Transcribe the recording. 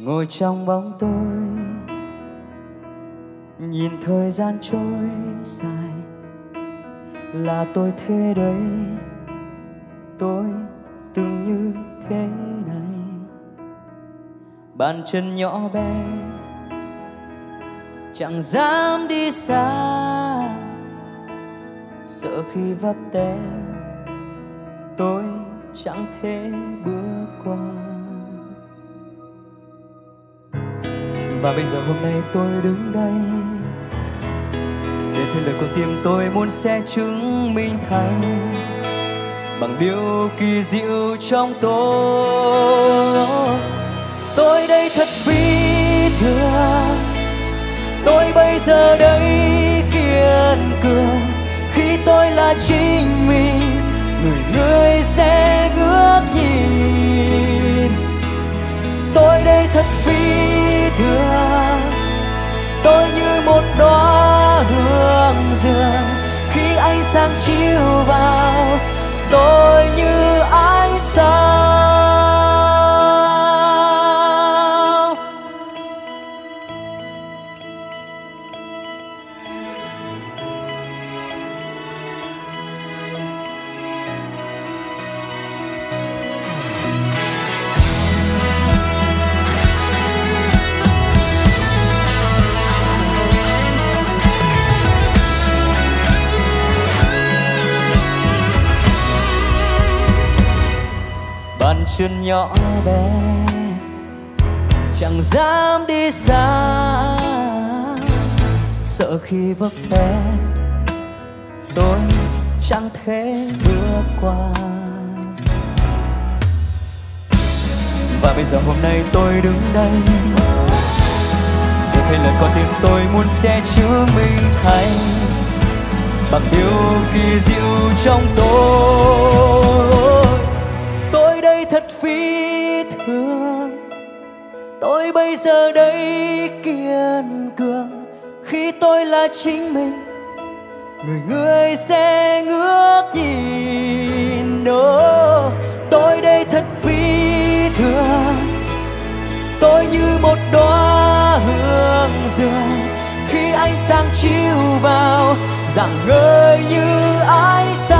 ngồi trong bóng tôi, nhìn thời gian trôi dài. Là tôi thế đấy, tôi từng như thế này. Bàn chân nhỏ bé, chẳng dám đi xa. Sợ khi vấp té, tôi chẳng thể bước qua. Và bây giờ hôm nay tôi đứng đây. Để thêm lời con tim tôi muốn sẽ chứng minh thành bằng điều kỳ diệu trong tôi. Tôi đây thật vĩ thường. Tôi bây giờ đây sáng chiếu vào tôi như bàn chân nhỏ bé, chẳng dám đi xa. Sợ khi vấp té, tôi chẳng thể bước qua. Và bây giờ hôm nay tôi đứng đây, để thấy lời con tim tôi muốn sẽ chứng minh thành bằng điều kỳ diệu trong tôi. Giờ đây kiên cường. Khi tôi là chính mình, người người sẽ ngước nhìn. Đó tôi đây thật phi thường. Tôi như một đóa hương dương khi ánh sáng chiếu vào rạng ngời như ánh sáng